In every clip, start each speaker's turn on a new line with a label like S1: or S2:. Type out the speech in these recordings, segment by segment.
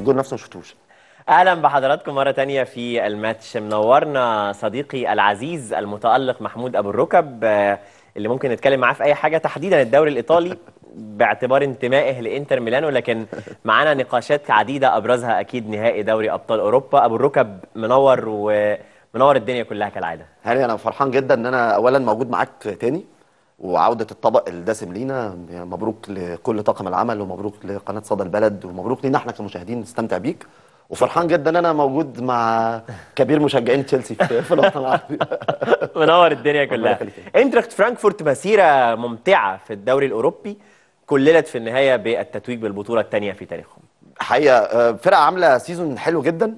S1: الجول نفسه ما شفتوش.
S2: أهلا بحضراتكم مرة تانية في الماتش. منورنا صديقي العزيز المتألق محمود أبو الركب آه، اللي ممكن نتكلم معاه في أي حاجة تحديدا الدوري الإيطالي باعتبار انتمائه لإنتر ميلانو لكن معانا نقاشات عديدة أبرزها أكيد نهائي دوري أبطال أوروبا. أبو الركب منور ومنور الدنيا كلها كالعادة.
S1: هاني أنا فرحان جدا إن أنا اولا موجود معاك تاني. وعودة الطبق الدسم لينا. مبروك لكل طاقم العمل ومبروك لقناة صدى البلد ومبروك لينا إحنا كمشاهدين نستمتع بيك. وفرحان جدا ان أنا موجود مع كبير مشجعين تشيلسي في الوطن العربي.
S2: منور الدنيا كلها. اينتراخت فرانكفورت مسيرة ممتعة في الدوري الأوروبي كللت في النهاية بالتتويج بالبطولة الثانية في تاريخهم.
S1: حقيقة آه، فرقة عاملة season حلو جدا.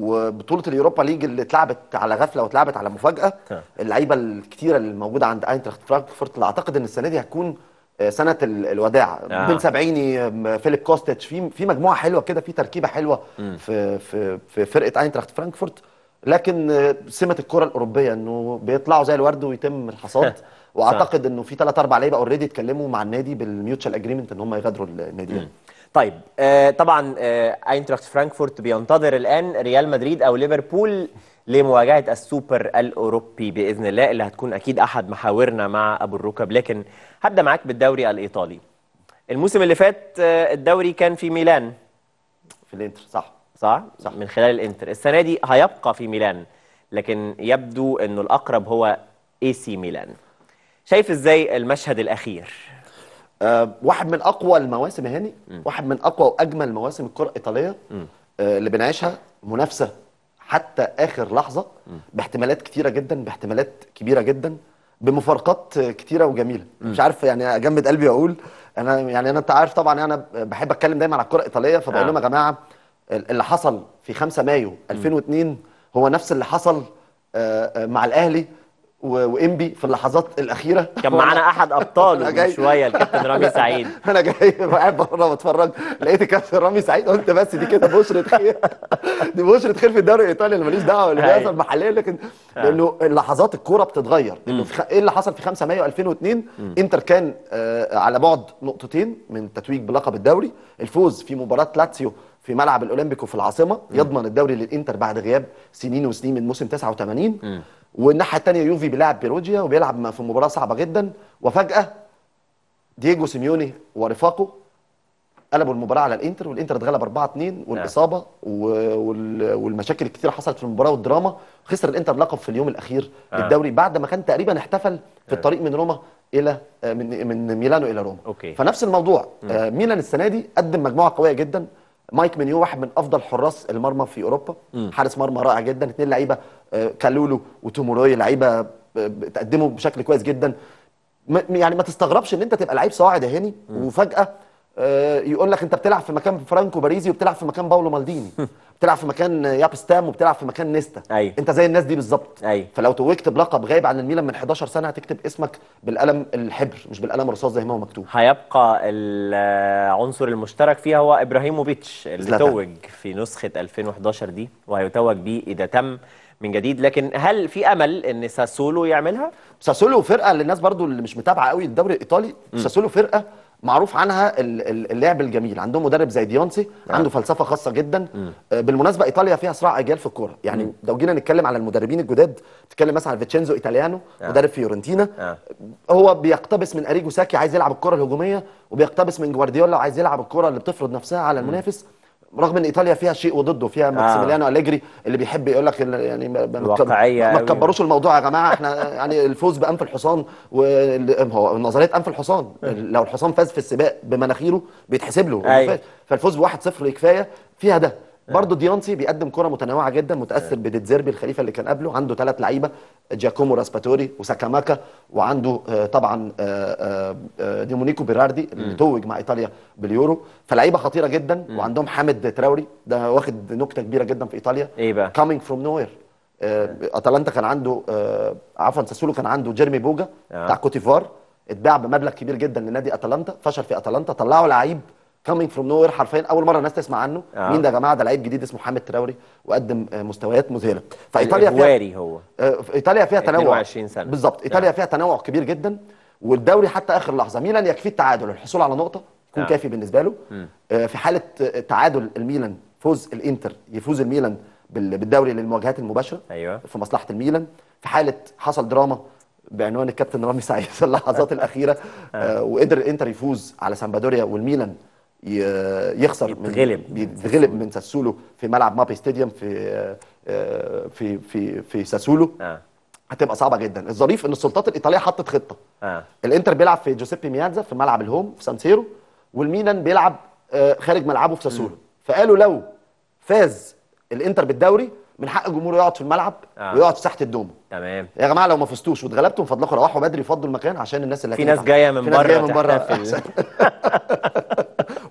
S1: وبطولة اليوروبا ليج اللي اتلعبت على غفلة واتلعبت على
S2: مفاجأة.
S1: اللعيبة الكتيرة اللي موجودة عند اينتراخت فرانكفورت اللي أعتقد إن السنة دي هتكون آه، سنة ال- الوداع.
S2: آه.
S1: بن سبعيني فيليب كوستيتش. في في مجموعة حلوة كده في تركيبة حلوة في في في فرقة اينتراخت فرانكفورت. لكن آه، سمة الكرة الأوروبية إنه بيطلعوا زي الورد ويتم الحصاد. وأعتقد إنه في ثلاث أربع لعيبة already اتكلموا مع النادي بال mutual agreement إن هم يغادروا النادي.
S2: طيب آه طبعا آه اينتراخت فرانكفورت بينتظر الآن ريال مدريد أو ليفربول لمواجهة السوبر الأوروبي بإذن الله اللي هتكون أكيد أحد محاورنا مع أبو الركب. لكن هبدأ معاك بالدوري الإيطالي. الموسم اللي فات آه الدوري كان في ميلان.
S1: في الإنتر صح
S2: صح؟ صح من خلال الإنتر. السنة دي هيبقى في ميلان لكن يبدو إنه الأقرب هو إي سي ميلان. شايف إزاي المشهد الأخير؟
S1: آه، واحد من أقوى المواسم هاني واحد من أقوى وأجمل مواسم الكرة الإيطالية آه، اللي بنعيشها منافسة حتى آخر لحظة باحتمالات كتيرة جدا باحتمالات كبيرة جدا بمفارقات آه، كتيرة وجميلة. مش عارف يعني اجمد قلبي واقول أنا يعني أنا أنت عارف طبعا أنا بحب أتكلم دايما على الكرة الإيطالية فبقول
S2: آه.
S1: لهم يا جماعة اللي حصل في 5 مايو 2002 هو نفس اللي حصل آه، آه، مع الأهلي وإنبي في اللحظات الأخيرة.
S2: كان معانا أحد
S1: أبطاله
S2: من. شوية الكابتن رامي سعيد.
S1: أنا جاي قاعد بره بتفرج. لقيت كابتن رامي سعيد قلت بس دي كده بشرة خير. دي بشرة خير في الدوري الإيطالي اللي ماليش دعوة
S2: أيوة.
S1: بيحصل محليا لكن لأنه لحظات الكورة بتتغير. لأنه. إيه اللي حصل في 5 مايو 2002 إنتر كان آه على بعد نقطتين من التتويج بلقب الدوري. الفوز في مباراة لاتسيو في ملعب الأولمبيكو في العاصمة يضمن الدوري للإنتر بعد غياب سنين وسنين من موسم 89 والناحية الثانية يوفي بيلعب بيروجيا وبيلعب في مباراة صعبة جدا. وفجأة دييجو سيميوني ورفاقه قلبوا المباراة على الإنتر والإنتر اتغلب 4 2 والإصابة و- وال- والمشاكل الكتير حصلت في المباراة والدراما. خسر الإنتر لقب في اليوم الأخير
S2: آه.
S1: للدوري بعد ما كان تقريبا احتفل في الطريق من روما إلى آه، من من ميلانو إلى روما.
S2: okay.
S1: فنفس الموضوع آه، ميلان السنة دي قدم مجموعة قوية جدا. مايك مينيان واحد من أفضل حراس المرمى في أوروبا. حارس مرمى رائع جدا. اثنين لعيبة آه، كالولو وتوموري لعيبة آه، بتقدموا بشكل كويس جدا. يعني ما تستغربش إن أنت تبقى لعيب صاعد يا هاني وفجأة يقول لك انت بتلعب في مكان فرانكو باريزي وبتلعب في مكان باولو مالديني بتلعب في مكان ياب ستام وبتلعب في مكان نيستا
S2: أيوة.
S1: انت زي الناس دي بالظبط. فلو توجت بلقب غايب عن الميلان من 11 سنة هتكتب اسمك بالقلم الحبر مش بالقلم الرصاص زي ما هو مكتوب
S2: هيبقى العنصر المشترك فيها هو إبراهيموفيتش اللي. توج في نسخة 2011 دي وهيتوج بيه إذا تم من جديد لكن هل في أمل إن ساسولو يعملها؟
S1: ساسولو فرقة للناس برضو اللي مش متابعة قوي الدوري الإيطالي ساسولو فرقة معروف عنها ال- ال- اللعب الجميل. عندهم مدرب زي ديونسي عنده فلسفة خاصة جدا. آه، بالمناسبة إيطاليا فيها صراع أجيال في الكورة. يعني لو جينا نتكلم على المدربين الجداد تتكلم مثلا عن فيتشينزو إيطاليانو مدرب فيورنتينا.
S2: آه.
S1: هو بيقتبس من أريجو ساكي عايز يلعب الكرة الهجومية وبيقتبس من جوارديولا عايز يلعب الكرة اللي بتفرض نفسها على المنافس. رغم إن إيطاليا فيها شيء وضده فيها ماكسيميليانو أليجري اللي بيحب يقول لك يعني ما- ما-. تكبروش الموضوع يا جماعة إحنا يعني الفوز بأنف الحصان هو نظرية أنف الحصان لو الحصان فاز في السباق بمناخيره بيتحسب له
S2: أيوة.
S1: فالفوز ب 1-0 كفاية فيها ده برضه ديونسي بيقدم كرة متنوعة جدا متأثر بدي زيربي الخليفة اللي كان قبله عنده ثلاث لعيبة جاكومو راسباتوري وسكاماكا وعنده آه، طبعا آه، آه، آه، دومينيكو بيراردي اللي توج مع إيطاليا باليورو. فلعيبة خطيرة جدا وعندهم حامد تراوري ده واخد نكتة كبيرة جدا في إيطاليا.
S2: إيه بقى؟
S1: coming from nowhere أتلانتا كان عنده آه، عفوا ساسولو كان عنده جيرمي بوجا
S2: آه.
S1: بتاع كوتيفوار اتباع بمبلغ كبير جدا لنادي أتلانتا فشل في أتلانتا طلعوا لعيب coming from nowhere حرفيا. أول مرة الناس تسمع عنه.
S2: آه.
S1: مين ده يا جماعة؟ ده لعيب جديد اسمه حامد تراوري وقدم آه، مستويات مذهلة. فإيطاليا فيها
S2: هو.
S1: آه، إيطاليا فيها تنوع.
S2: 22 سنة.
S1: بالظبط. إيطاليا فيها تنوع كبير جدا والدوري حتى آخر لحظة. ميلان يكفيه التعادل. الحصول على نقطة يكون
S2: آه.
S1: كافي بالنسبة له. آه، في حالة آه، تعادل الميلان فوز الإنتر يفوز الميلان بال- بالدوري للمواجهات المباشرة
S2: أيوه.
S1: في مصلحة الميلان. في حالة حصل دراما بعنوان الكابتن رامي سعيد في اللحظات الأخيرة. آه وقدر الإنتر يفوز على سامبادوريا والميلان يخسر
S2: يتغلب.
S1: من يتغلب من ساسولو في ملعب مابي stadium في آه، في في في ساسولو.
S2: آه.
S1: هتبقى صعبة جدا. الظريف إن السلطات الإيطالية حطت خطة.
S2: آه.
S1: الإنتر بيلعب في جوزيبي مياتزا في ملعب ال home في سان سيرو والميلان بيلعب آه، خارج ملعبه في ساسولو. فقالوا لو فاز الإنتر بالدوري من حق الجمهور يقعد في الملعب
S2: آه.
S1: ويقعد في ساحة الدوم
S2: تمام.
S1: يا جماعة لو ما فزتوش واتغلبتوا من فضلكم روحوا بدري فضوا المكان عشان الناس اللي
S2: في ناس. جاية من
S1: في ناس
S2: بره
S1: جاية من بره.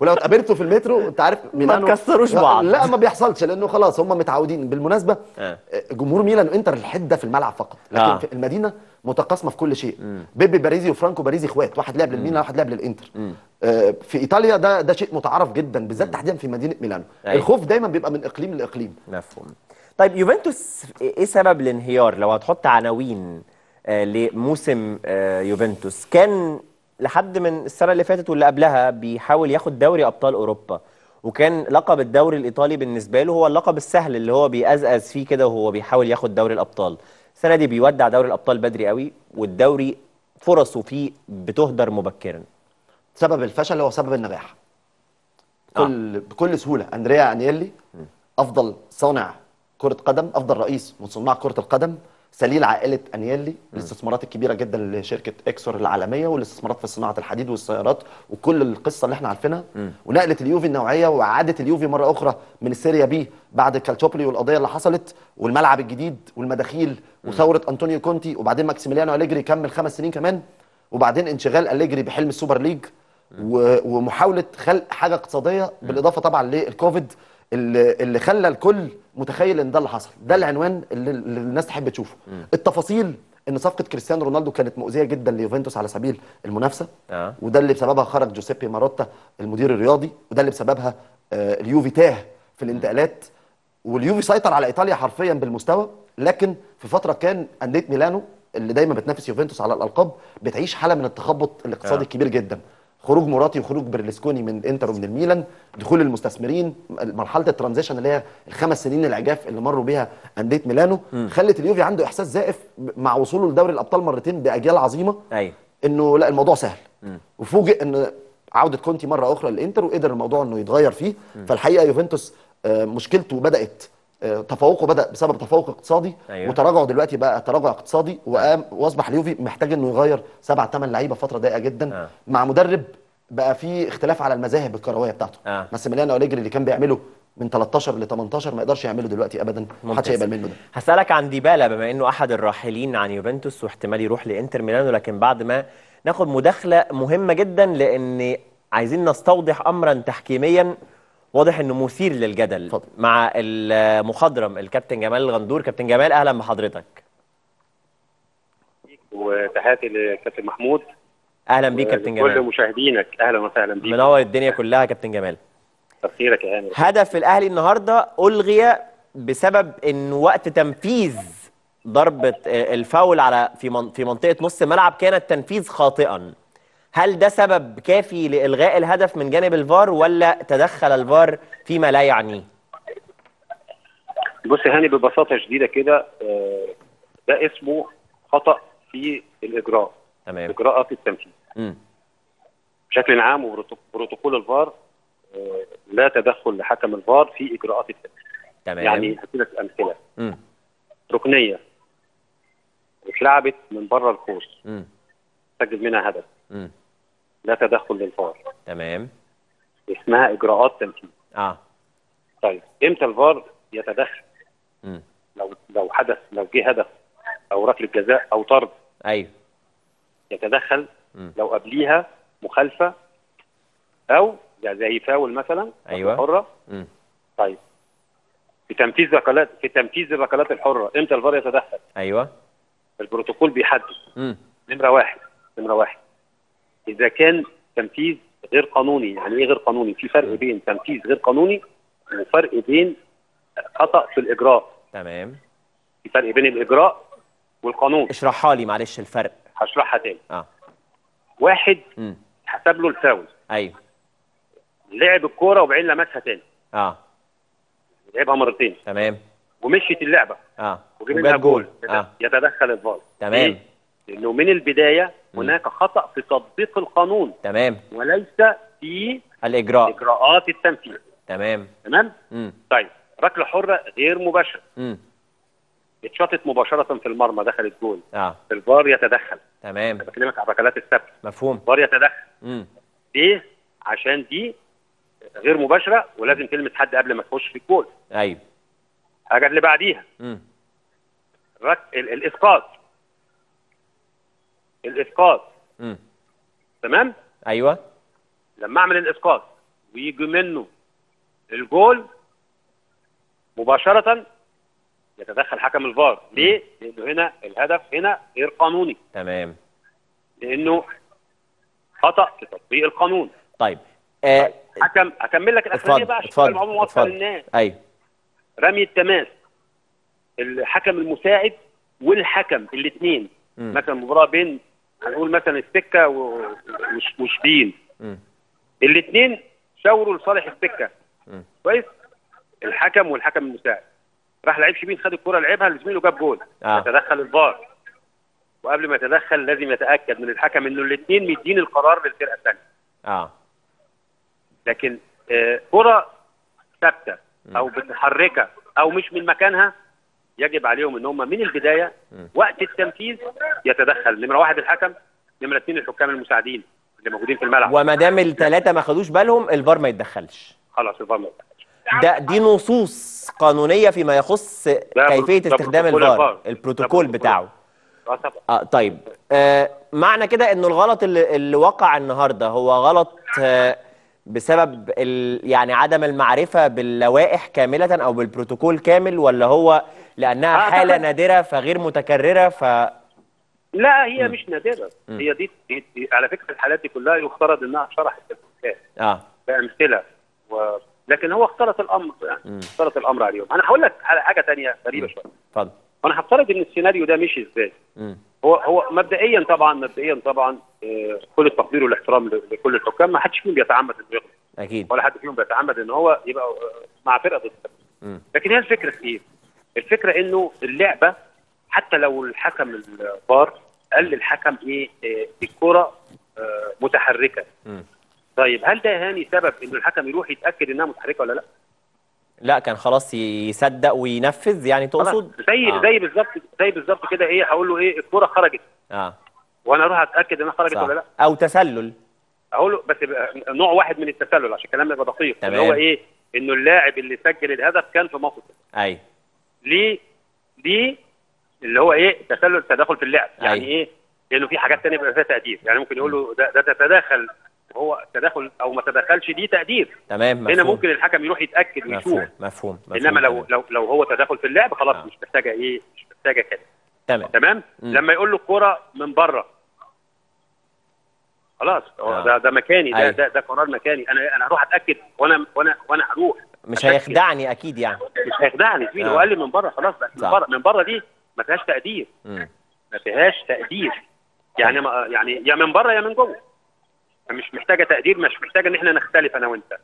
S1: ولو اتقابلتوا في المترو انت عارف ميلانو
S2: تكسروش بعض.
S1: لا ما بيحصلش لأنه خلاص هم متعودين بالمناسبة
S2: آه.
S1: جمهور ميلان وانتر الحده في الملعب فقط. لكن
S2: آه.
S1: في المدينة متقاسمة في كل شيء. بيبي باريزي وفرانكو باريزي اخوات واحد لعب للميلان واحد لعب للانتر. آه، في إيطاليا ده ده شيء متعارف جدا بالذات تحديدا في مدينة ميلانو.
S2: أيوة.
S1: الخوف دايما بيبقى من إقليم لإقليم.
S2: مفهوم. طيب يوفنتوس إيه سبب الانهيار؟ لو هتحط عناوين آه لموسم آه يوفنتوس كان لحد من السنة اللي فاتت واللي قبلها بيحاول ياخد دوري أبطال أوروبا. وكان لقب الدوري الإيطالي بالنسبة له هو اللقب السهل اللي هو بيأزأز فيه كده وهو بيحاول ياخد دوري الأبطال. السنة دي بيودع دوري الأبطال بدري قوي والدوري فرصه فيه بتهدر مبكرا.
S1: سبب الفشل هو سبب النجاح. كل بكل سهولة. أندريا أنيلي أفضل صانع كرة قدم أفضل رئيس من صناع كرة القدم. سليل عائلة أنيلي الاستثمارات الكبيرة جدا لشركة إكسور العالمية والاستثمارات في صناعة الحديد والسيارات وكل القصة اللي إحنا عارفينها. ونقله اليوفي النوعية واعاده اليوفي مرة أخرى من السيريا بي بعد كالتوبولي والقضية اللي حصلت والملعب الجديد والمداخيل وثورة أنطونيو كونتي وبعدين ماكسيميليانو أليجري كمل خمس سنين كمان وبعدين انشغال أنيلي بحلم ال Super League ومحاولة خلق حاجة اقتصادية بالإضافة طبعا للكوفيد. اللي, اللي خلى الكل متخيل إن ده اللي حصل. ده العنوان اللي, اللي الناس تحب تشوفه. التفاصيل إن صفقة كريستيانو رونالدو كانت مؤذية جدا ليوفنتوس على سبيل المنافسة.
S2: آه.
S1: وده اللي بسببها خرج جوسيبي ماروتا المدير الرياضي وده اللي بسببها آه، اليوفي تاه في الانتقالات. واليوفي سيطر على إيطاليا حرفيا بالمستوى لكن في فترة كان أندية ميلانو اللي دايما بتنافس يوفنتوس على الألقاب بتعيش حالة من التخبط الاقتصادي
S2: آه.
S1: الكبير جدا. خروج موراتي وخروج برلسكوني من الانتر ومن الميلان دخول المستثمرين مرحلة ال transition اللي هي الخمس سنين العجاف اللي مروا بيها أندية ميلانو خلت اليوفي عنده إحساس زائف مع وصوله لدوري الأبطال مرتين بأجيال عظيمة.
S2: أيوه
S1: إنه لا الموضوع سهل. وفوجئ إن عودة كونتي مرة أخرى للإنتر وقدر الموضوع إنه يتغير فيه. فالحقيقة يوفنتوس آه، مشكلته بدأت تفوقه بدأ بسبب تفوق اقتصادي
S2: أيوة.
S1: وتراجعه دلوقتي بقى تراجع اقتصادي وقام واصبح اليوفي محتاج إنه يغير سبع ثمان لعيبة في فتره ضيقه جدا
S2: آه.
S1: مع مدرب بقى في اختلاف على المذاهب الكروية بتاعته
S2: آه.
S1: ماسيميليانو أليجري اللي كان بيعمله من 13 ل 18 ما يقدرش يعمله دلوقتي ابدا محدش. هيقبل منه ده
S2: هسألك عن ديبالا بما إنه أحد الراحلين عن يوفنتوس واحتمال يروح لإنتر ميلانو لكن بعد ما ناخد مداخلة مهمة جدا لأن عايزين نستوضح امرا تحكيميا واضح إنه مثير للجدل
S1: اتفضل.
S2: مع المخضرم الكابتن جمال الغندور كابتن جمال أهلا بحضرتك.
S3: وتحياتي لكابتن محمود.
S2: أهلا بيك كابتن
S3: كل
S2: جمال.
S3: مشاهدينك أهلا وسهلا بيك.
S2: منور الدنيا كلها كابتن جمال.
S3: تفسيرك يا هاني.
S2: هدف الأهلي النهارده ألغي بسبب إن وقت تنفيذ ضربة الفاول على في من- في منطقة نص الملعب كان التنفيذ خاطئا. هل ده سبب كافي لإلغاء الهدف من جانب الفار ولا تدخل الفار فيما لا يعنيه؟
S3: بص هاني ببساطة شديدة كده آه، ده اسمه خطأ في الإجراء
S2: تمام.
S3: اجراءات التنفيذ. بشكل عام وبروتوكول الفار آه، لا تدخل لحكم الفار في إجراءات التنفيذ.
S2: تمام.
S3: يعني هديلك أمثلة.
S2: امم
S3: ركنية اتلعبت من بره القوس
S2: امم
S3: سجل منها هدف. لا تدخل للفار.
S2: تمام.
S3: اسمها إجراءات تنفيذ
S2: آه.
S3: طيب إمتى الفار يتدخل؟
S2: امم
S3: لو لو حدث لو جه هدف أو ركلة جزاء أو طرد
S2: أيوه.
S3: يتدخل
S2: مم.
S3: لو قبليها مخالفة أو يعني زي فاول مثلا
S2: أيوة. حرة.
S3: طيب. في تنفيذ ركلات في تنفيذ الركلات الحرة إمتى الفار يتدخل؟
S2: أيوه.
S3: البروتوكول بيحدد. نمرة واحد. نمرة واحد. إذا كان تنفيذ غير قانوني يعني إيه غير قانوني؟ في فرق بين تنفيذ غير قانوني وفرق بين خطأ في الإجراء.
S2: تمام.
S3: في فرق بين الإجراء والقانون.
S2: اشرحها لي معلش الفرق.
S3: هشرحها تاني.
S2: آه.
S3: واحد حسب له الفاول.
S2: أيوه.
S3: لعب الكورة وبعدين لمسها تاني.
S2: آه.
S3: لعبها مرتين.
S2: تمام.
S3: ومشيت اللعبة.
S2: آه.
S3: وجاب جول.
S2: آه.
S3: يتدخل الفار.
S2: تمام.
S3: لأنه من البداية هناك خطأ في تطبيق القانون.
S2: تمام.
S3: وليس في
S2: الإجراء.
S3: إجراءات التنفيذ.
S2: تمام.
S3: تمام؟
S2: امم
S3: طيب ركلة حرة غير مباشرة.
S2: امم
S3: اتشاطت مباشرة في المرمى دخلت جول
S2: آه.
S3: الفار يتدخل.
S2: تمام.
S3: أنا بكلمك على الركلات الثابتة.
S2: مفهوم.
S3: الفار يتدخل.
S2: امم
S3: ليه؟ عشان دي غير مباشرة ولازم تلمس حد قبل ما تخش في الجول
S2: أيوه.
S3: الحاجة اللي بعديها.
S2: امم
S3: رك... ال... الإسقاط.
S2: امم
S3: تمام؟
S2: أيوه.
S3: لما أعمل الإسقاط ويجي منه الجول مباشرة يتدخل حكم الفار. ليه؟ لأنه هنا الهدف هنا غير قانوني.
S2: تمام.
S3: لأنه خطأ في تطبيق القانون.
S2: طيب. آه
S3: حكم اكمل لك الاخرانيه بقى عشان واضحة
S2: اتفضل.
S3: للناس.
S2: أيوه.
S3: رمي التماس. الحكم المساعد والحكم الاثنين. مثلا مباراة بين هنقول مثلا السكة وشبين الاثنين شاوروا لصالح
S2: السكة.
S3: كويس؟ الحكم والحكم المساعد. راح لعيب شبين خد الكرة لعبها لزميله جاب جول.
S2: آه.
S3: يتدخل الفار. وقبل ما يتدخل لازم يتأكد من الحكم إنه الاثنين مدين القرار للفرقة الثانية.
S2: آه.
S3: لكن آه، كرة ثابتة أو متحركه أو مش من مكانها يجب عليهم إن هم من البداية وقت التنفيذ يتدخل نمرة واحد الحكم نمرة اثنين الحكام المساعدين اللي موجودين في الملعب
S2: وما دام الثلاثه ما خدوش بالهم الفار ما يتدخلش
S3: خلاص الفار ما يتدخلش.
S2: ده دي نصوص قانونية فيما يخص
S3: كيفية
S2: استخدام الفار. البروتوكول. بتاعه
S3: آه
S2: آه طيب آه معنى كده إنه الغلط اللي, اللي وقع النهارده هو غلط آه بسبب يعني عدم المعرفة باللوائح كاملة أو بالبروتوكول كامل ولا هو لأنها
S3: أعتقد-
S2: حاله نادرة فغير متكررة ف
S3: لا هي مش نادرة. هي دي, دي, دي على فكرة الحالات دي كلها يفترض إنها شرحت الحكام
S2: آه.
S3: بأمثلة و... لكن هو اختلط الأمر يعني اختلط الأمر عليهم. أنا هقول لك على حاجة ثانية غريبة شوية.
S2: اتفضل.
S3: وأنا هفترض إن السيناريو ده مشي إزاي.
S2: مم.
S3: هو هو مبدئيا طبعا مبدئيا طبعا آه، كل التقدير والاحترام لكل الحكام. ما حدش فيهم بيتعمد إنه يغلط.
S2: أكيد.
S3: ولا حد فيهم بيتعمد إن هو يبقى آه، مع فرقة
S2: ضد.
S3: لكن هي الفكرة في إيه؟ الفكرة إنه اللعبة حتى لو الحكم الفار قال للحكم إيه آه، الكرة آه، متحركة
S2: مم.
S3: طيب هل ده هاني سبب ان الحكم يروح يتأكد إنها متحركة ولا لأ؟
S2: لا كان خلاص يصدق وينفذ يعني. تقصد
S3: زي
S2: آه.
S3: زي بالظبط زي بالظبط كده إيه هقول له إيه الكرة خرجت
S2: آه
S3: وأنا أروح أتأكد إنها خرجت
S2: صح
S3: ولا لأ؟
S2: أو تسلل
S3: أقول له بس نوع واحد من التسلل عشان كلامنا يبقى دقيق اللي. هو إيه؟ إنه اللاعب اللي سجل الهدف كان في موقف
S2: أيوه
S3: ليه؟ ليه؟ اللي هو إيه؟ تسلل تدخل في اللعب يعني
S2: أيوة.
S3: إيه؟ لأنه في حاجات ثانية بيبقى فيها تقدير يعني ممكن يقول له ده, ده تتداخل وهو تدخل أو ما تدخلش دي تقدير
S2: تمام مفهوم
S3: هنا ممكن الحكم يروح يتأكد ويشوف
S2: مفهوم مفهوم, مفهوم.
S3: إنما لو. لو لو هو تدخل في اللعب خلاص
S2: آه.
S3: مش محتاجة إيه؟ مش محتاجة كده
S2: تمام
S3: تمام؟
S2: مم.
S3: لما يقول له الكوره من بره خلاص هو
S2: آه.
S3: ده ده مكاني ده
S2: أيوة.
S3: ده, ده قرار مكاني أنا أنا هروح أتأكد وأنا وأنا وأنا هروح
S2: مش. هيخدعني أكيد يعني
S3: مش هيخدعني زميلي
S2: آه.
S3: هو قال لي من بره خلاص بقى. من بره من بره دي ما فيهاش تقدير. ما فيهاش تقدير يعني ما يعني يا من بره يا من جوه مش محتاجة تقدير مش محتاجة إن إحنا نختلف أنا
S2: وأنت.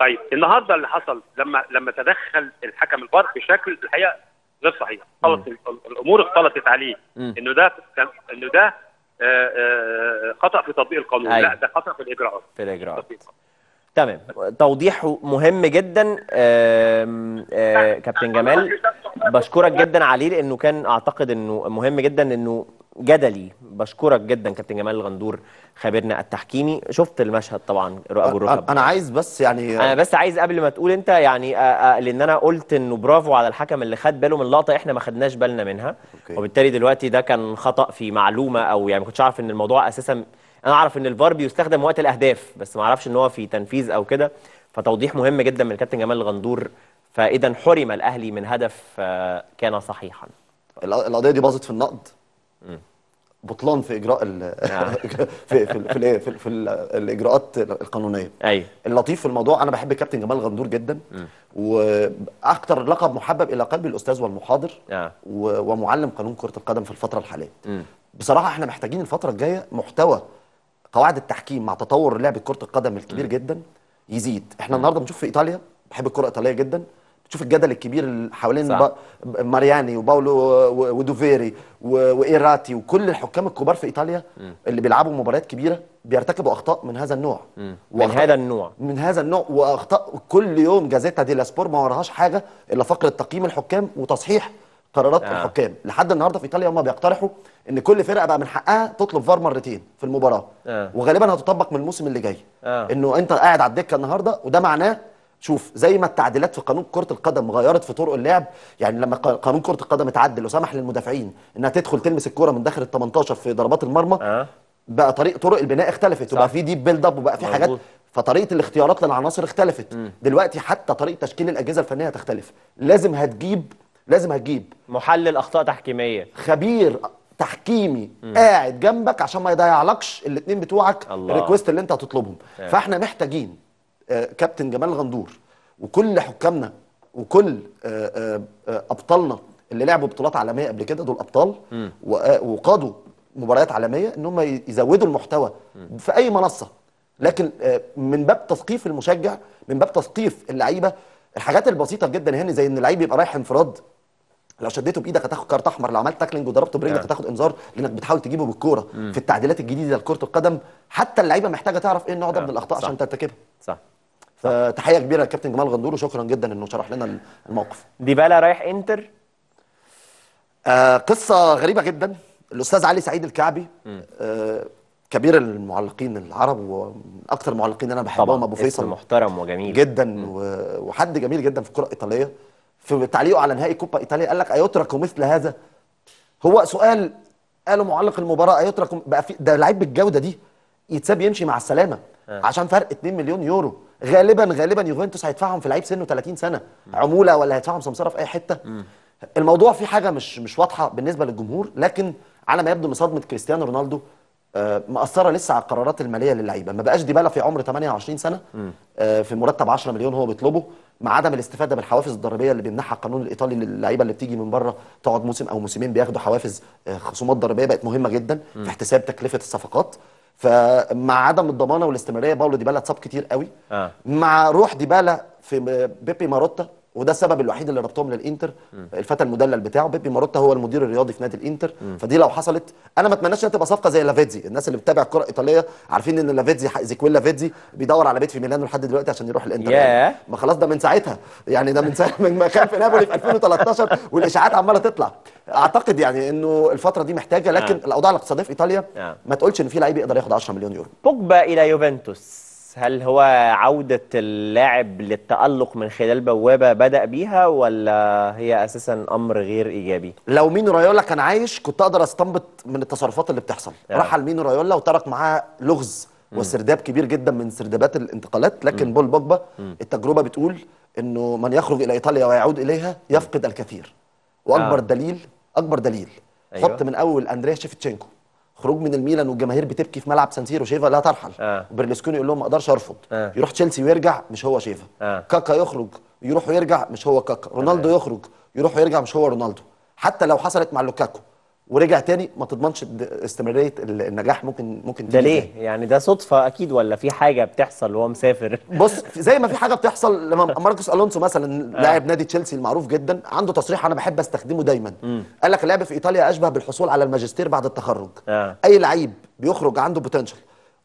S3: طيب النهارده اللي حصل لما لما تدخل الحكم الفار بشكل الحقيقة غير صحيح خلط ال- الأمور اختلطت عليه
S2: مم.
S3: إنه ده إنه ده آه، آه، خطأ في تطبيق القانون
S2: أيوة.
S3: لا ده خطأ في الإجراءات
S2: في
S3: الإجراءات.
S2: تمام. توضيح مهم جدا. آم، كابتن جمال بشكرك جدا عليه لأنه كان أعتقد إنه مهم جدا إنه جدلي. بشكرك جدا كابتن جمال الغندور خبيرنا التحكيمي. شفت المشهد طبعا أبو الركب.
S1: أنا عايز بس يعني
S2: أنا بس عايز قبل ما تقول أنت يعني لأن أنا قلت إنه برافو على الحكم اللي خد باله من لقطة إحنا ما خدناش بالنا منها.
S1: أوكي.
S2: وبالتالي دلوقتي ده كان خطأ في معلومة أو يعني ما كنتش اعرف إن الموضوع أساسا أنا اعرف ان الفار بيستخدم وقت الاهداف بس ما أعرفش ان هو في تنفيذ أو كده. فتوضيح مهم جدا من الكابتن جمال الغندور فاذا حرم الاهلي من هدف آه، كان صحيحا.
S1: الق- القضية دي باظت في النقد. بطلان في إجراء ال في في في, في, في, في ال- الإجراءات القانونية.
S2: أيوه
S1: اللطيف في الموضوع أنا بحب الكابتن جمال غندور جدا. وأكتر لقب محبب إلى قلبي الأستاذ والمحاضر.
S2: آه.
S1: ومعلم قانون كرة القدم في الفترة الحالية.
S2: مم.
S1: بصراحة إحنا محتاجين الفترة الجاية محتوى قواعد التحكيم مع تطور لعبة كرة القدم الكبير جدا يزيد. إحنا النهارده بنشوف في إيطاليا بحب الكرة الإيطالية جدا. بتشوف الجدل الكبير اللي حوالين. با- مارياني وباولو و- ودوفيري و- وإيراتي وكل الحكام الكبار في إيطاليا اللي بيلعبوا مباريات كبيرة بيرتكبوا أخطاء من هذا النوع.
S2: من
S1: وأخطاء-
S2: هذا النوع.
S1: من هذا النوع. وأخطاء كل يوم جازيتا دي لاسبور ما وراهاش حاجة إلا فقره تقييم الحكام وتصحيح قرارات
S2: آه.
S1: الحكام لحد النهارده في إيطاليا هم بيقترحوا إن كل فرقة بقى من حقها تطلب فار مرتين في المباراة
S2: آه.
S1: وغالبا هتطبق من الموسم اللي جاي
S2: آه.
S1: إنه أنت قاعد على الدكة النهارده وده معناه شوف زي ما التعديلات في قانون كرة القدم غيرت في طرق اللعب يعني لما قانون كرة القدم اتعدل وسمح للمدافعين إنها تدخل تلمس الكره من داخل ال 18 في ضربات المرمى
S2: آه.
S1: بقى طريق طرق البناء اختلفت وبقى. في deep build up وبقى في حاجات. فطريقة الاختيارات للعناصر اختلفت دلوقتي حتى طريقه تشكيل الأجهزة الفنية هتختلف لازم هتجيب لازم هتجيب.
S2: محلل أخطاء تحكيمية.
S1: خبير تحكيمي قاعد جنبك عشان ما يضيعلكش الاثنين بتوعك
S2: الله.
S1: الريكوست اللي انت هتطلبهم.
S2: آه.
S1: فاحنا محتاجين آه، كابتن جمال غندور وكل حكامنا وكل آه، آه، أبطالنا اللي لعبوا بطولات عالمية قبل كده دول أبطال. وقادوا مباريات عالمية إن هم يزودوا المحتوى في أي منصة. لكن من باب تثقيف المشجع من باب تثقيف اللعيبة الحاجات البسيطة جدا هنا زي إن اللعيب يبقى رايح انفراد. لو شديته بإيدك هتاخد كارت أحمر لو عملت tackling وضربته برجلك
S2: آه.
S1: هتاخد إنذار لأنك بتحاول تجيبه بالكورة. في التعديلات الجديدة لكره القدم حتى اللعيبة محتاجة تعرف إيه النوع ده
S2: آه،
S1: من الأخطاء
S2: صح.
S1: عشان ترتكبها.
S2: صح.
S1: فتحيه كبيرة للكابتن جمال غندور وشكرا جدا إنه شرح لنا الموقف.
S2: ديبالا رايح إنتر؟
S1: آه قصة غريبة جدا. الأستاذ علي سعيد الكعبي آه كبير المعلقين العرب ومن أكثر المعلقين أنا بحبهم
S2: أبو
S1: فيصل
S2: محترم وجميل.
S1: جدا وحد جميل جدا في الكرة الإيطالية. في تعليقه على نهائي كوبا إيطاليا قال لك أيترك مثل هذا؟ هو سؤال قاله معلق المباراة أيترك بقى في ده لعيب بالجودة دي يتساب يمشي مع السلامة عشان فرق 2 مليون يورو. غالبا غالبا يوفنتوس هيدفعهم في لعيب سنه 30 سنة. عمولة ولا هيدفعهم سمسره في أي حتة. الموضوع فيه حاجة مش مش واضحة بالنسبة للجمهور لكن على ما يبدو ان صدمه كريستيانو رونالدو آه، مأثرة لسه على القرارات المالية للعيبة. ما بقاش ديبالا في عمر 28 سنة آه، في مرتب 10 مليون هو بيطلبه مع عدم الاستفادة بالحوافز الضريبية اللي بيمنحها القانون الإيطالي للعيبة اللي بتيجي من بره تقعد موسم أو موسمين بياخدوا حوافز آه، خصومات ضريبية بقت مهمة جدا في احتساب تكلفة الصفقات. فمع عدم الضمانة والاستمرارية باولو ديبالا اتصاب كتير قوي.
S2: آه.
S1: مع روح ديبالا في بيبي ماروتا وده السبب الوحيد اللي ربطهم للإنتر الفتى المدلل بتاعه بيبي ماروتا هو المدير الرياضي في نادي الإنتر. فدي لو حصلت أنا ما أتمناش إنها تبقى صفقة زي لافيتزي. الناس اللي بتتابع الكرة الإيطالية عارفين إن لافيتزي إيزيكويل لافيتزي بيدور على بيت في ميلانو لحد دلوقتي عشان يروح الإنتر.
S2: ياه.
S1: يعني ما خلاص ده من ساعتها. يعني ده من ساعة من ما كان في نابولي في 2013 والإشاعات عمالة تطلع. أعتقد يعني إنه الفترة دي محتاجة لكن
S2: آه.
S1: الأوضاع الاقتصادية في إيطاليا
S2: آه.
S1: ما تقولش إن في لعيب يقدر ياخد 10 مليون يورو.
S2: بوجبا إلى يوفنتوس. هل هو عودة اللاعب للتألق من خلال بوابة بدأ بيها ولا هي أساسا أمر غير إيجابي؟
S1: لو مينو رايولا كان عايش كنت أقدر أستنبط من التصرفات اللي بتحصل
S2: آه.
S1: رحل مينو رايولا وترك معاه لغز وسرداب كبير جدا من سردابات الانتقالات لكن بول بوجبا التجربة بتقول إنه من يخرج إلى إيطاليا ويعود إليها يفقد الكثير وأكبر
S2: آه.
S1: دليل أكبر دليل
S2: أيوة.
S1: حط من أول أندريا شيفتشينكو خروج من الميلان والجماهير بتبكي في ملعب سانسيرو شيفا لا ترحل.
S2: آه.
S1: وبرلسكوني يقول لهم ما أقدرش ارفض.
S2: آه.
S1: يروح تشيلسي ويرجع مش هو شيفا
S2: آه.
S1: كاكا يخرج يروح ويرجع مش هو كاكا. رونالدو يخرج يروح ويرجع مش هو رونالدو. حتى لو حصلت مع لوكاكو. ورجع تاني ما تضمنش استمرارية ال- النجاح ممكن ممكن
S2: ده ليه؟
S1: تاني.
S2: يعني ده صدفة أكيد ولا في حاجة بتحصل وهو مسافر؟
S1: بص زي ما في حاجة بتحصل لما ماركوس ألونسو مثلا لاعب نادي تشيلسي المعروف جدا عنده تصريح أنا بحب أستخدمه دايما قال لك اللعب في إيطاليا أشبه بالحصول على الماجستير بعد التخرج
S2: آه.
S1: أي لعيب بيخرج عنده potential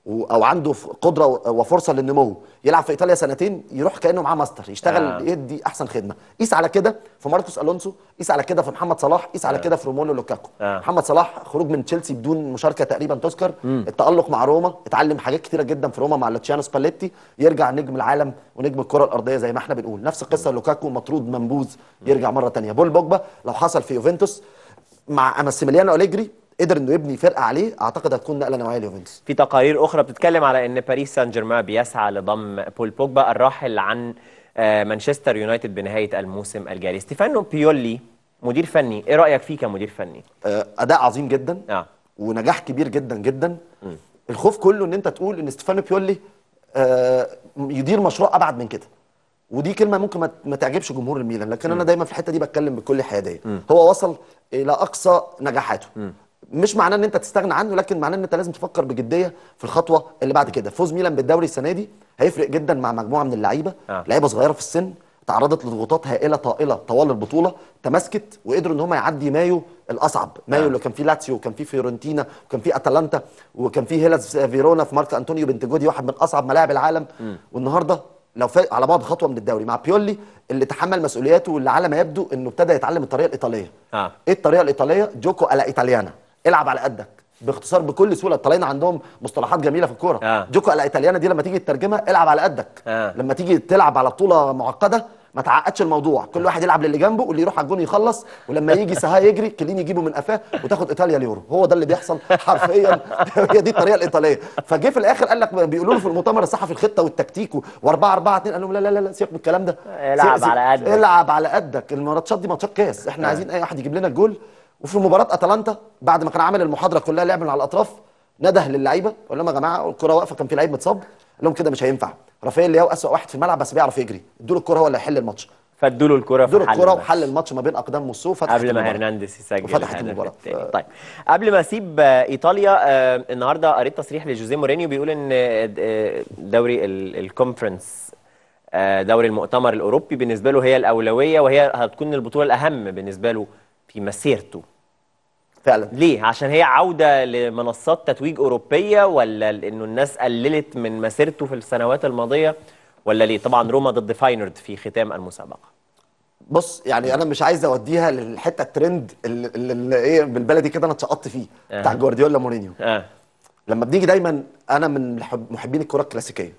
S1: أو عنده قدرة وفرصة للنمو. يلعب في إيطاليا سنتين يروح كأنه معاه ماستر يشتغل
S2: آه.
S1: يدي أحسن خدمة. قيس على كده في ماركوس ألونسو قيس على كده في محمد صلاح قيس على كده في رومولو لوكاكو.
S2: آه.
S1: محمد صلاح خروج من تشيلسي بدون مشاركة تقريبا تذكر. التألق مع روما اتعلم حاجات كتيرة جدا في روما مع لوتشيانو سباليتي. يرجع نجم العالم ونجم الكرة الأرضية زي ما إحنا بنقول. نفس القصة لوكاكو مطرود منبوذ يرجع مرة تانية. بول بوجبا لو حصل في يوفنتوس مع ماسيميليانو أليجري قدر إنه يبني فرقة عليه أعتقد هتكون نقلة نوعية ليوفنتوس.
S2: في تقارير أخرى بتتكلم على أن باريس سان جيرمان بيسعى لضم بول بوجبا الراحل عن آه، مانشستر يونايتد بنهاية الموسم الجاري. ستيفانو بيولي مدير فني إيه رأيك فيه كمدير فني؟
S1: آه، أداء عظيم جدا
S2: آه.
S1: ونجاح كبير جدا جدا. الخوف كله إن أنت تقول إن ستيفانو بيولي آه، يدير مشروع أبعد من كده. ودي كلمة ممكن ما- ما تعجبش جمهور الميلان لكن أنا دايما في الحتة دي بتكلم بكل حيادية. هو وصل إلى أقصى نجاحاته. مش معناه ان انت تستغنى عنه لكن معناه ان انت لازم تفكر بجدية في الخطوة اللي بعد كده فوز ميلان بالدوري السنة دي هيفرق جدا مع مجموعة من اللعيبة
S2: آه.
S1: لعيبة صغيرة في السن تعرضت لضغوطات هائلة طائلة طوال البطولة تماسكت وقدروا إن هم يعدي مايو الأصعب مايو
S2: آه.
S1: اللي كان فيه لاتسيو وكان فيه فيورنتينا وكان فيه أتلانتا وكان فيه هيلاس فيرونا في ماركأنطونيو بنتيجودي واحد من أصعب ملاعب العالم والنهاردة لو. على بعد خطوة من الدوري مع بيولي اللي تحمل مسؤولياته واللي على ما يبدو إنه ابتدى يتعلم الطريقة الإيطالية
S2: آه.
S1: إيه الطريقة الإيطالية gioco all'italiana العب على قدك. باختصار بكل سهولة الطلاينة عندهم مصطلحات جميلة في الكورة.
S2: آه.
S1: gioco all'italiana دي لما تيجي تترجمها العب على قدك.
S2: آه.
S1: لما تيجي تلعب على بطولة معقدة ما تعقدش الموضوع. كل واحد يلعب للي جنبه واللي يروح على الجون يخلص ولما يجي ساكا يجري كيليني يجيبه من قفاه وتاخد إيطاليا اليورو. هو ده اللي بيحصل حرفيا. هي دي الطريقة الإيطالية. فجه في الآخر قال لك بيقولوا له في المؤتمر الصحفي الخطة والتكتيك و4 4 2 قال لهم لا لا لا سيبك من الكلام ده.
S2: العب على قدك.
S1: العب على قدك. الماتشات دي ماتشات كاس إحنا عايزين أي واحد يجيب لنا الجول وفي مباراة أتلانتا بعد ما كان عامل المحاضرة كلها لعب من على الأطراف نده للعيبة وقال لهم يا جماعة الكرة واقفة كان في لعيب متصاب قال لهم كده مش هينفع رافائيل لياو أسوأ واحد في الملعب بس بيعرف يجري ادوا له الكرة هو اللي هيحل الماتش
S2: فادوا له الكره
S1: ادوا له
S2: الكرة.
S1: وحل الماتش ما بين أقدام موسو وفتحت
S2: قبل ما. هرنانديز يسجل
S1: وفتحت المباراة.
S2: التاني.
S1: ف-
S2: طيب قبل ما أسيب آه، إيطاليا آه، النهارده قريت تصريح لجوزيه مورينيو بيقول إن آه، آه، دوري ال- ال Conference دوري المؤتمر الأوروبي بالنسبة له هي الأولوية وهي هتكون البطولة الأهم بالنسبة له في مسيرته.
S1: فعلا.
S2: ليه؟ عشان هي عودة لمنصات تتويج أوروبية ولا لأنه الناس قللت من مسيرته في السنوات الماضية ولا ليه؟ طبعا روما ضد فاينورد في ختام المسابقة.
S1: بص يعني أنا مش عايز أوديها للحتة الترند اللي, إيه بالبلدي كده أنا اتشقطت فيه
S2: أه.
S1: بتاع جوارديولا مورينيو.
S2: أه.
S1: لما بنيجي دايما أنا من محب- محبين الكرة الكلاسيكية.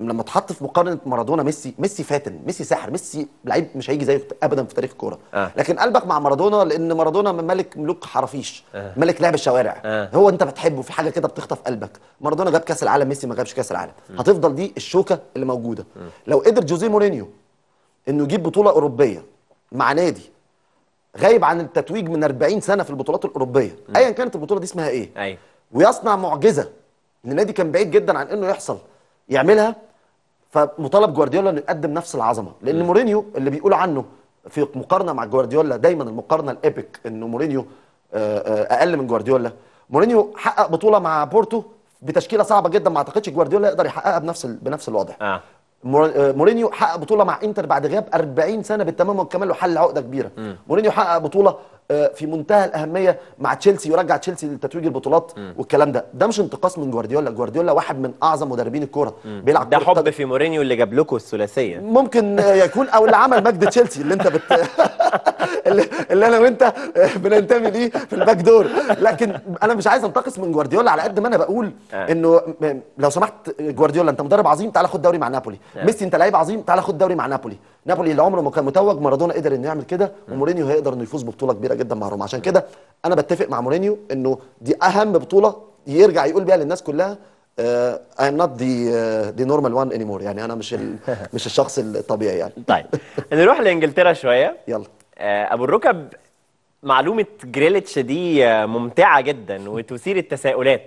S1: لما اتحط في مقارنة مارادونا ميسي ميسي فاتن ميسي ساحر ميسي لعيب مش هيجي زيه ابدا في تاريخ الكورة.
S2: آه.
S1: لكن قلبك مع مارادونا لأن مارادونا ملك ملوك حرافيش
S2: آه.
S1: ملك لعب الشوارع.
S2: آه.
S1: هو أنت بتحبه في حاجة كده بتخطف قلبك. مارادونا جاب كأس العالم ميسي ما جابش كأس العالم. هتفضل دي الشوكة اللي موجودة. لو قدر جوزيه مورينيو إنه يجيب بطولة أوروبية مع نادي غايب عن التتويج من 40 سنة في البطولات الأوروبية ايا كانت البطولة دي اسمها إيه؟
S2: أيوه
S1: ويصنع معجزة إن النادي كان بعيد جدا عن إنه يحصل يعملها فمطالب جوارديولا انه يقدم نفس العظمة لأن مورينيو اللي بيقولوا عنه في مقارنة مع جوارديولا دايما المقارنة ال epic إنه مورينيو آه، آه، أقل من جوارديولا. مورينيو حقق بطولة مع بورتو بتشكيلة صعبة جدا ما أعتقدش جوارديولا يقدر يحققها بنفس بنفس الوضع. مور- آه، مورينيو حقق بطولة مع إنتر بعد غياب 40 سنة بالتمام والكمال وحل عقدة كبيرة. مورينيو حقق بطولة آه، في منتهى الأهمية مع تشيلسي ورجع تشيلسي لتتويج البطولات والكلام ده. ده مش انتقاص من جوارديولا. جوارديولا واحد من أعظم مدربين الكورة بيلعب
S2: ده حب. في مورينيو اللي جاب لكم الثلاثية.
S1: ممكن آه، يكون أو اللي عمل مجد تشيلسي اللي أنت بت... اللي, أنا وأنت آه، بننتمي ليه في ال back door لكن أنا مش عايز أنتقص من جوارديولا على قد ما أنا بقول
S2: آه.
S1: إنه لو سمحت جوارديولا أنت مدرب عظيم تعالى خد دوري مع نابولي. ميسي أنت لعيب عظيم تعالى خد دوري مع نابولي. نابولي اللي عمره ما كان متوج مارادونا قدر إنه يعمل كده ومورينيو هيقدر إنه يفوز ببطولة كبيرة جدا مع روما. عشان كده أنا بتفق مع مورينيو إنه دي أهم بطولة يرجع يقول بيها للناس كلها I'm not the the normal one anymore يعني أنا مش. مش الشخص الطبيعي يعني.
S2: طيب نروح لإنجلترا شوية.
S1: يلا.
S2: آه، أبو الركب معلومة جريليتش دي آه، ممتعة جدا وتثير التساؤلات.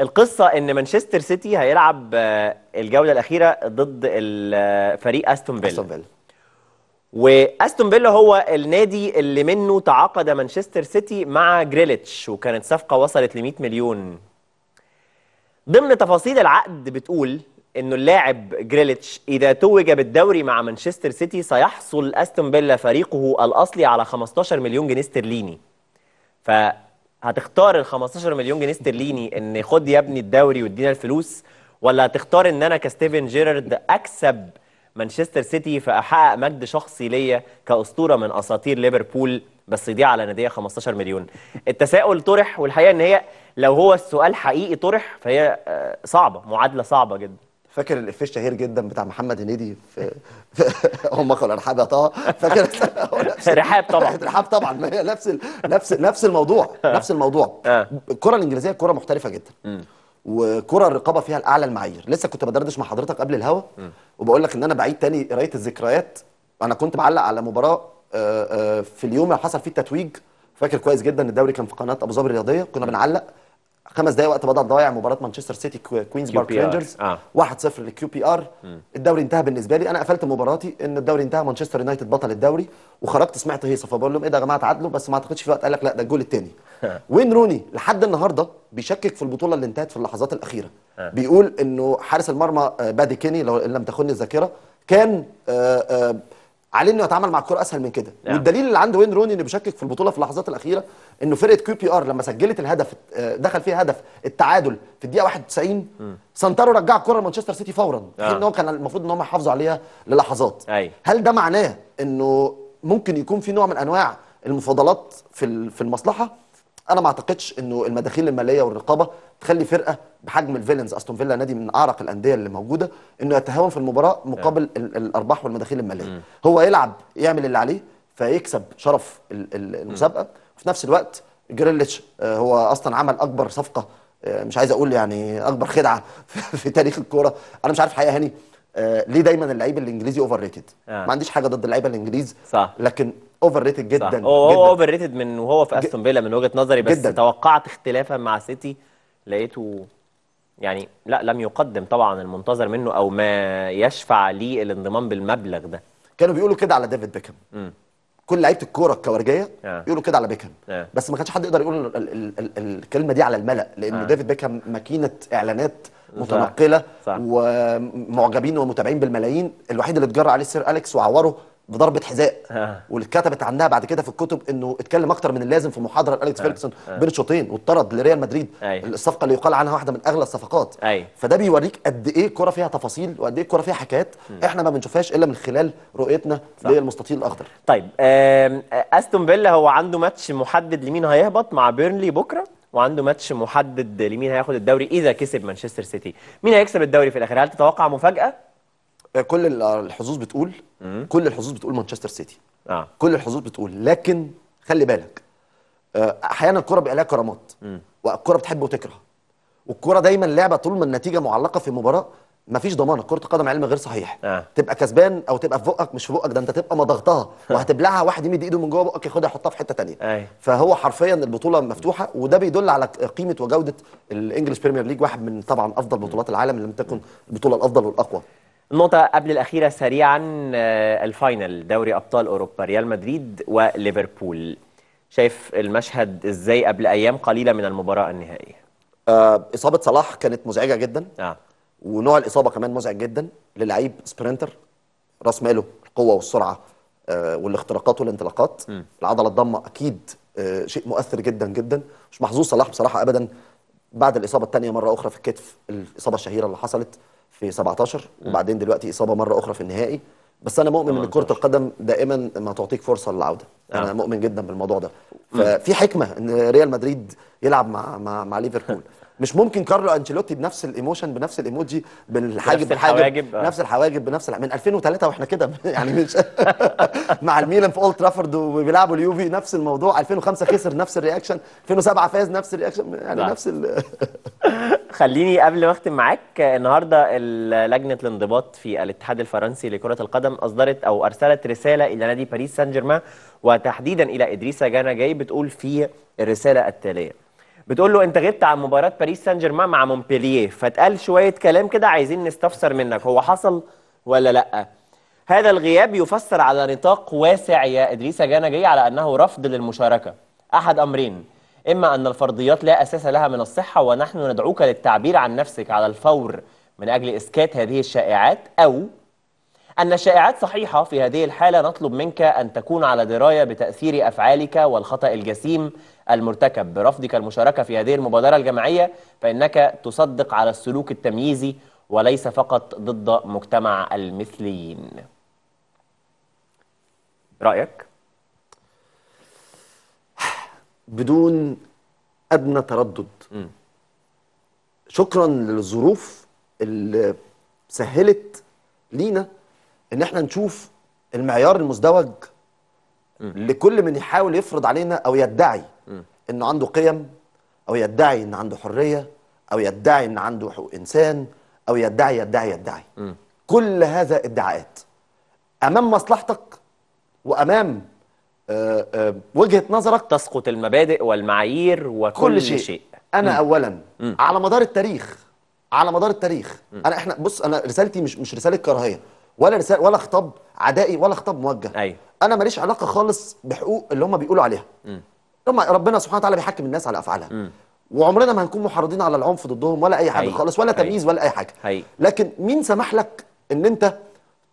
S2: القصة إن مانشستر سيتي هيلعب آه، الجولة الأخيرة ضد ال- آه، فريق أستون فيلا.
S1: أستون فيلا.
S2: وأستون فيلا هو النادي اللي منه تعاقد مانشستر سيتي مع جريليتش وكانت صفقة وصلت ل 100 مليون. ضمن تفاصيل العقد بتقول إنه اللاعب جريليتش إذا توج بالدوري مع مانشستر سيتي سيحصل أستون فيلا فريقه الأصلي على 15 مليون جنيه استرليني. فهتختار ال 15 مليون جنيه استرليني إن خد يا ابني الدوري وادينا الفلوس ولا هتختار إن أنا كستيفن جيرارد أكسب مانشستر سيتي فأحقق مجد شخصي ليا كأسطورة من أساطير ليفربول؟ بس يضيع على ناديه 15 مليون. التساؤل طرح والحقيقة إن هي لو هو السؤال حقيقي طرح فهي آه، صعبة معادلة صعبة جدا.
S1: فاكر الإفيه الشهير جدا بتاع محمد هنيدي في, خلوا الرحاب يا طه. فاكر؟
S2: رحاب طبعا.
S1: رحاب طبعا. ما هي نفس ال... نفس نفس الموضوع. نفس الموضوع.
S2: آه.
S1: الكرة الإنجليزية كرة محترفة جدا. وكرة الرقابة فيها الأعلى المعايير. لسه كنت بدردش مع حضرتك قبل الهوا وبقول لك إن أنا بعيد تاني قراية الذكريات. أنا كنت معلق على مباراة آه، آه، في اليوم اللي حصل فيه التتويج فاكر كويس جدا الدوري كان في قناة أبو ظبي الرياضية. كنا بنعلق. خمس دقايق وقت بدل ضايع مباراة مانشستر سيتي كو- كوينز بارك. رينجرز.
S2: آه.
S1: 1-0 لل QPR. الدوري انتهى بالنسبة لي. أنا قفلت مباراتي إن الدوري انتهى مانشستر يونايتد بطل الدوري. وخرجت سمعت هيصه فبقول لهم إيه ده يا جماعة تعادلوا بس ما أعتقدش في وقت. قال لك لا ده الجول الثاني وين روني؟ لحد النهارده بيشكك في البطولة اللي انتهت في اللحظات الأخيرة. بيقول إنه حارس المرمى آه، بادي كيني لو إن لم تخني الذاكرة كان آه، آه، عليه إنه يتعامل مع الكره أسهل من كده
S2: نعم.
S1: والدليل اللي عند وين روني إنه بيشكك في البطولة في اللحظات الأخيرة إنه فرقة QPR لما سجلت الهدف آه، دخل فيها هدف التعادل في الدقيقة 91 سنتروا رجع الكره لمانشستر سيتي فورا حين
S2: آه.
S1: إن هو كان المفروض إن هم يحافظوا عليها للحظات
S2: أيوة.
S1: هل ده معناه إنه ممكن يكون في نوع من أنواع المفاضلات في في المصلحة أنا ما أعتقدش إنه المداخيل المالية والرقابة تخلي فرقة بحجم الفيلنز أستون فيلا نادي من أعرق الأندية اللي موجودة إنه يتهاون في المباراة مقابل ال- الأرباح والمداخيل المالية. هو يلعب يعمل اللي عليه فيكسب شرف ال- ال- المسابقة. وفي نفس الوقت جريليتش آه، هو أصلا عمل أكبر صفقة آه، مش عايز أقول يعني أكبر خدعة في تاريخ الكورة. أنا مش عارف حقيقة هاني آه، ليه دايما اللعيب الإنجليزي
S2: overrated.
S1: ما عنديش حاجة ضد اللعيبة الإنجليز
S2: صح.
S1: لكن overrated جدا
S2: صح. هو هو
S1: جدا
S2: overrated من وهو في استون فيلا من وجهة نظري بس
S1: جداً.
S2: توقعت اختلافا مع سيتي لقيته يعني لا لم يقدم طبعا المنتظر منه أو ما يشفع ليه الانضمام بالمبلغ ده
S1: كانوا بيقولوا كده على ديفيد بيكهام. كل لعيبة الكورة الكورجيه
S2: آه.
S1: يقولوا كده على بيكهام
S2: آه.
S1: بس ما كانش حد يقدر يقول ال ال ال ال الكلمة دي على الملأ لأن
S2: آه.
S1: ديفيد بيكهام ماكينة إعلانات
S2: صح.
S1: متنقلة
S2: صح.
S1: ومعجبين ومتابعين بالملايين الوحيد اللي اتجرى عليه السير أليكس وعوره بضربة حذاء
S2: آه.
S1: واللي اتكتبت عنها بعد كده في الكتب إنه اتكلم أكتر من اللازم في محاضرة لأليكس فيرجسون بين الشوطين واتطرد لريال مدريد.
S2: أيوة.
S1: الصفقة اللي يقال عنها واحدة من أغلى الصفقات.
S2: أيوة.
S1: فده بيوريك قد إيه الكوره فيها تفاصيل وقد إيه الكوره فيها حكايات إحنا ما بنشوفهاش إلا من خلال رؤيتنا للمستطيل الأخضر.
S2: طيب أستون فيلا هو عنده ماتش محدد لمين هيهبط مع بيرنلي بكرة وعنده ماتش محدد لمين هياخد الدوري إذا كسب مانشستر سيتي. مين هيكسب الدوري في الآخر هل تتوقع مفاجأة؟
S1: كل ال- الحظوظ بتقول كل الحظوظ بتقول مانشستر سيتي.
S2: آه.
S1: كل الحظوظ بتقول. لكن خلي بالك آه، أحيانا الكرة بيبقى لها كرامات والكرة بتحب وتكره. والكرة دايما لعبة طول ما النتيجة معلقة في مباراة مفيش ضمانة. كرة القدم علم غير صحيح.
S2: آه.
S1: تبقى كسبان أو تبقى في بقك مش في بقك ده أنت تبقى مضغتها. وهتبلعها واحد يمد إيده من جوه بقك ياخدها يحطها في حتة تانية.
S2: أيوة.
S1: فهو حرفيا البطولة مفتوحة وده بيدل على قيمة وجودة ال English Premier League واحد من طبعا أفضل بطولات العالم اللي لم تكن البطولة الأفضل والأقوى.
S2: النقطة قبل الأخيرة سريعا آه، ال final دوري أبطال أوروبا ريال مدريد وليفربول. شايف المشهد إزاي قبل أيام قليلة من المباراة النهائية؟
S1: آه، إصابة صلاح كانت مزعجة جدا.
S2: آه.
S1: ونوع الإصابة كمان مزعج جدا للعيب سبرنتر. راس ماله القوة والسرعة آه، والاختراقات والانطلاقات. العضلة الضمة أكيد آه، شيء مؤثر جدا جدا. مش محظوظ صلاح بصراحة ابدا. بعد الإصابة الثانية مرة أخرى في الكتف الإصابة الشهيرة اللي حصلت. في 17 وبعدين دلوقتي إصابة مرة أخرى في النهائي. بس أنا مؤمن إن كرة
S2: 18.
S1: القدم دائما ما تعطيك فرصة للعودة. أنا
S2: آه.
S1: مؤمن جدا بالموضوع ده ففي حكمة إن ريال مدريد يلعب مع مع, مع ليفربول مش ممكن كارلو أنشيلوتي بنفس ال emotion بنفس الإيموجي بالحاجب بالحاجب
S2: آه.
S1: نفس الحواجب بنفس الح... من 2003 وإحنا كده يعني مش مع الميلان في أولد ترافورد وبيلعبوا اليوفي نفس الموضوع 2005 خسر نفس ال reaction 2007 فاز نفس ال reaction
S2: يعني.
S1: نفس ال...
S2: خليني قبل ما أختم معاك النهارده ال- لجنة الانضباط في الاتحاد الفرنسي لكرة القدم أصدرت أو أرسلت رسالة إلى نادي باريس سان جيرمان وتحديدا إلى ادريسا جانا جاي بتقول في الرسالة التالية. بتقول له أنت غبت عن مباراة باريس سان جيرمان مع مونبلييه فاتقال شوية كلام كده عايزين نستفسر منك هو حصل ولا لأ؟ هذا الغياب يفسر على نطاق واسع يا ادريسا جانا جاي على أنه رفض للمشاركة. أحد أمرين إما أن الفرضيات لا أساس لها من الصحة ونحن ندعوك للتعبير عن نفسك على الفور من أجل إسكات هذه الشائعات أو أن الشائعات صحيحة في هذه الحالة نطلب منك أن تكون على دراية بتأثير أفعالك والخطأ الجسيم المرتكب. برفضك المشاركة في هذه المبادرة الجماعية فإنك تصدق على السلوك التمييزي وليس فقط ضد مجتمع المثليين. رأيك؟
S1: بدون أدنى تردد. شكرا للظروف اللي سهلت لينا إن إحنا نشوف المعيار المزدوج لكل من يحاول يفرض علينا أو يدعي إنه عنده قيم أو يدعي إن عنده حرية أو يدعي إن عنده حقوق إنسان أو يدعي يدعي يدعي. كل هذا إدعاءات. أمام مصلحتك وأمام آه، آه، وجهة نظرك
S2: تسقط المبادئ والمعايير وكل
S1: كل شيء.
S2: شيء.
S1: أنا اولا. على مدار التاريخ على مدار التاريخ. أنا إحنا بص أنا رسالتي مش مش رسالة كراهية. ولا رسالة ولا خطاب عدائي ولا خطاب موجه.
S2: أيوة.
S1: أنا ماليش علاقة خالص بحقوق اللي هم بيقولوا عليها. هم ربنا سبحانه وتعالى بيحكم الناس على أفعالها. وعمرنا ما هنكون محرضين على العنف ضدهم ولا أي حاجة
S2: حقيقي.
S1: خالص ولا. تمييز ولا أي حاجة.
S2: حقيقي.
S1: لكن مين سمح لك إن أنت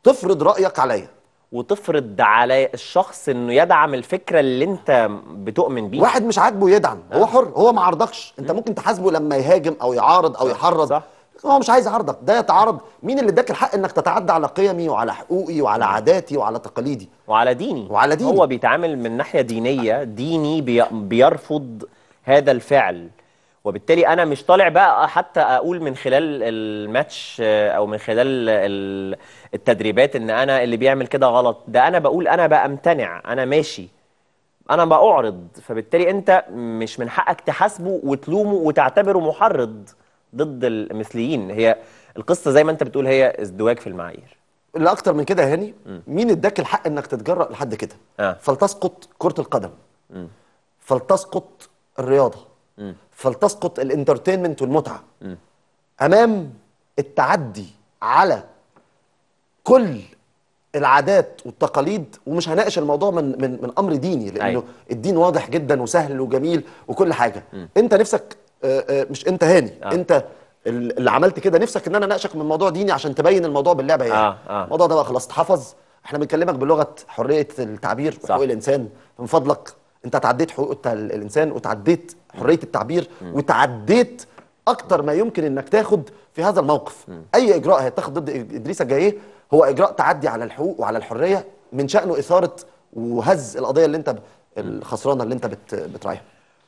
S1: تفرض رأيك عليا؟
S2: وتفرض على الشخص إنه يدعم الفكرة اللي أنت بتؤمن بيها.
S1: واحد مش عاجبه يدعم. هو حر هو ما عرضكش أنت ممكن تحاسبه لما يهاجم أو يعارض أو يحرض.
S2: صح.
S1: هو مش عايز يعارضك ده يتعارض مين اللي اداك الحق إنك تتعدى على قيمي وعلى حقوقي وعلى عاداتي وعلى تقاليدي؟
S2: وعلى ديني.
S1: وعلى ديني.
S2: هو بيتعامل من ناحية دينية ديني بي بيرفض هذا الفعل. وبالتالي أنا مش طالع بقى حتى أقول من خلال الماتش آه، أو من خلال ال- التدريبات إن أنا اللي بيعمل كده غلط. ده أنا بقول أنا بأمتنع أنا ماشي. أنا بعرض فبالتالي أنت مش من حقك تحاسبه وتلومه وتعتبره محرض. ضد المثليين. هي القصة زي ما انت بتقول هي ازدواج في المعايير.
S1: اللي أكتر من كده يا هاني. مين اداك الحق إنك تتجرأ لحد كده؟
S2: آه.
S1: فلتسقط كرة القدم. فلتسقط الرياضة. فلتسقط الإنترتينمنت والمتعة. أمام التعدي على كل العادات والتقاليد ومش هناقش الموضوع من من من أمر ديني لأنه
S2: أيوة.
S1: الدين واضح جدا وسهل وجميل وكل حاجة. أنت نفسك مش انت هاني
S2: آه.
S1: انت ال- اللي عملت كده نفسك ان أنا اناقشك من موضوع ديني عشان تبين الموضوع باللعبة إيه
S2: آه، آه.
S1: الموضوع ده بقى خلاص اتحفظ. إحنا بنكلمك بلغة حرية التعبير وحقوق الإنسان. من فضلك انت تعديت حقوق الإنسان وتعديت حرية التعبير وتعديت أكتر ما يمكن إنك تاخد في هذا الموقف. أي إجراء هيتاخد ضد إدريس الجايه هو إجراء تعدي على الحقوق وعلى الحرية من شأنه إثارة وهز القضية اللي أنت الخسرانة اللي أنت بت بتراعيها.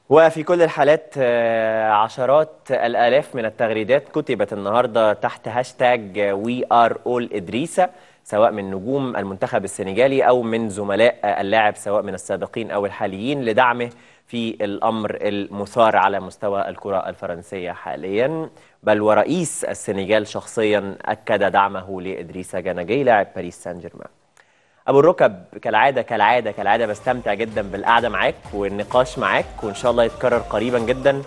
S2: وفي كل الحالات آه، عشرات الآلاف من التغريدات كتبت النهاردة تحت هاشتاج we are all Idrissa سواء من نجوم المنتخب السنغالي أو من زملاء اللاعب سواء من السابقين أو الحاليين لدعمه في الأمر المثار على مستوى الكرة الفرنسية حاليا. بل ورئيس السنغال شخصيا أكد دعمه لإدريسة جاناجي لاعب باريس سان جيرمان. أبو الركب كالعادة كالعادة كالعادة بستمتع جدا بالقعدة معاك والنقاش معاك وإن شاء الله يتكرر قريبا جدا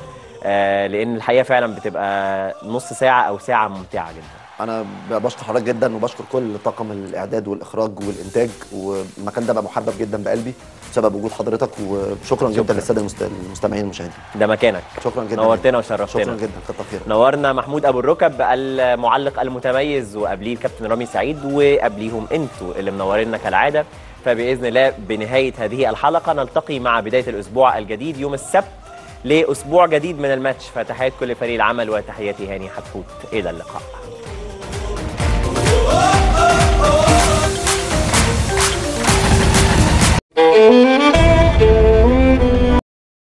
S2: آه لأن الحقيقة فعلا بتبقى نص ساعة أو ساعة ممتعة جدا.
S1: أنا بشكر حضرتك جدا وبشكر كل طاقم الإعداد والإخراج والإنتاج والمكان ده بقى محبب جدا بقلبي بسبب وجود حضرتك وشكرا جدا للسادة المست- المستمعين المشاهدين
S2: ده مكانك.
S1: شكرا جدا.
S2: نورتنا وشرفتنا.
S1: شكرا جدا. كتر خيرك.
S2: نورنا محمود أبو الركب المعلق المتميز وقبليه الكابتن رامي سعيد وقبليهم أنتوا اللي منورينا كالعادة. فبإذن الله بنهاية هذه الحلقة نلتقي مع بداية الأسبوع الجديد يوم السبت لأسبوع جديد من الماتش. فتحيات كل فريق العمل وتحياتي هاني حتفوت. إلى اللقاء. oh, oh, oh.